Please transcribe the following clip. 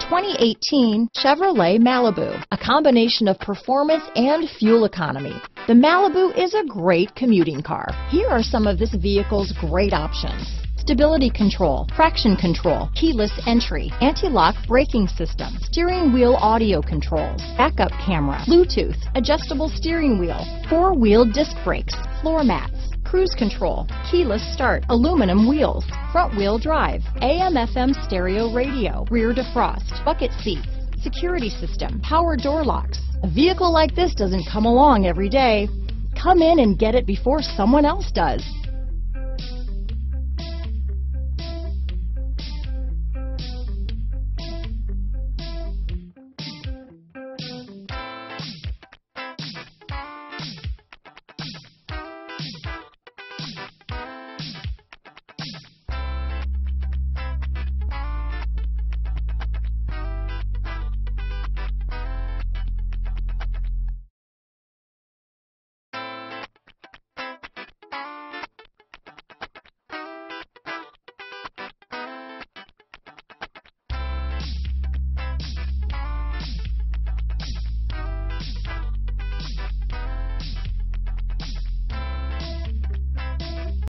2018 Chevrolet Malibu, a combination of performance and fuel economy. The Malibu is a great commuting car. Here are some of this vehicle's great options. Stability control, traction control, keyless entry, anti-lock braking system, steering wheel audio controls, backup camera, Bluetooth, adjustable steering wheel, four-wheel disc brakes, floor mats, cruise control, keyless start, aluminum wheels, front wheel drive, AM FM stereo radio, rear defrost, bucket seats, security system, power door locks. A vehicle like this doesn't come along every day. Come in and get it before someone else does.